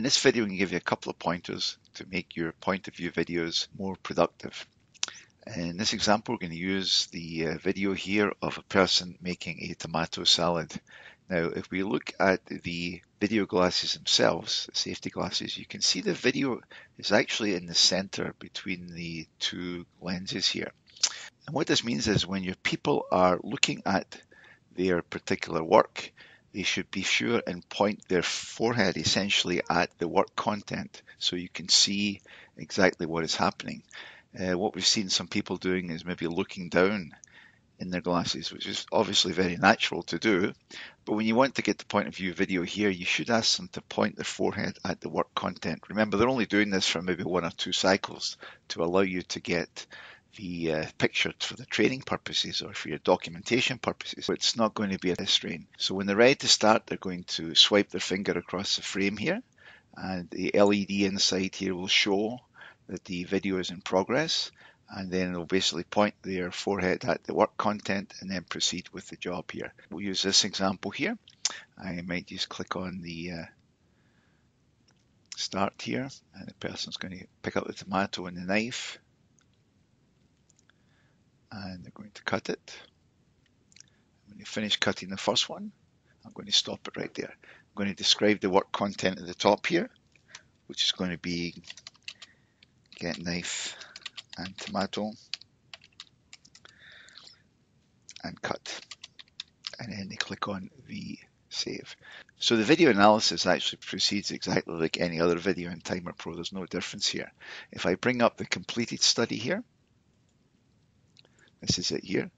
In this video, I'm going to give you a couple of pointers to make your point of view videos more productive. In this example, we're going to use the uh, video here of a person making a tomato salad. Now, if we look at the video glasses themselves, the safety glasses, you can see the video is actually in the center between the two lenses here. And what this means is when your people are looking at their particular work, they should be sure and point their forehead essentially at the work content so you can see exactly what is happening. Uh, what we've seen some people doing is maybe looking down in their glasses, which is obviously very natural to do. But when you want to get the point of view video here, you should ask them to point their forehead at the work content. Remember, they're only doing this for maybe one or two cycles to allow you to get the uh, picture for the training purposes or for your documentation purposes. It's not going to be a strain. So when they're ready to start, they're going to swipe their finger across the frame here and the LED inside here will show that the video is in progress and then they'll basically point their forehead at the work content and then proceed with the job here. We'll use this example here. I might just click on the uh, start here and the person's going to pick up the tomato and the knife and they're going to cut it. When you finish cutting the first one, I'm going to stop it right there. I'm going to describe the work content at the top here, which is going to be get knife and tomato and cut. And then they click on the save. So the video analysis actually proceeds exactly like any other video in Timer Pro. There's no difference here. If I bring up the completed study here, this is it here.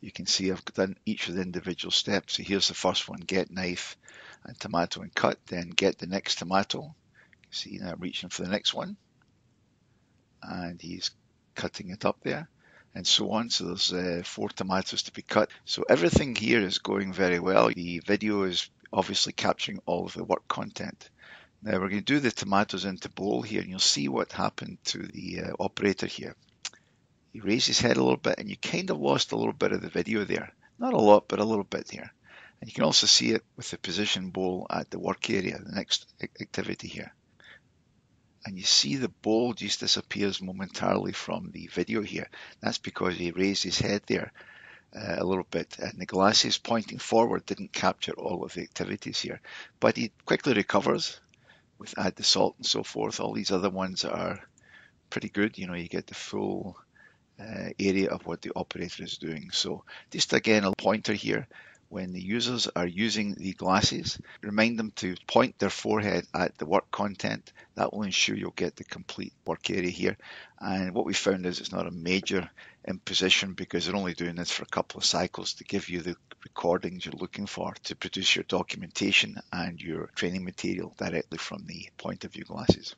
You can see I've done each of the individual steps. So here's the first one, get knife and tomato and cut, then get the next tomato. See now reaching for the next one. And he's cutting it up there and so on. So there's uh, four tomatoes to be cut. So everything here is going very well. The video is obviously capturing all of the work content. Now we're going to do the tomatoes into bowl here and you'll see what happened to the uh, operator here. He raised his head a little bit and you kind of lost a little bit of the video there. Not a lot, but a little bit here. And you can also see it with the position bowl at the work area, the next activity here. And you see the bowl just disappears momentarily from the video here. That's because he raised his head there uh, a little bit and the glasses pointing forward didn't capture all of the activities here. But he quickly recovers with add the salt and so forth. All these other ones are pretty good. You know, you get the full uh, area of what the operator is doing. So just again a pointer here when the users are using the glasses, remind them to point their forehead at the work content. That will ensure you'll get the complete work area here. And what we found is it's not a major imposition because they're only doing this for a couple of cycles to give you the recordings you're looking for to produce your documentation and your training material directly from the point of view glasses.